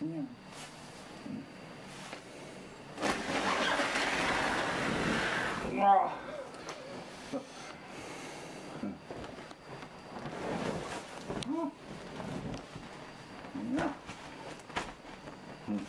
그렇군요. 음. 와. 응. 응.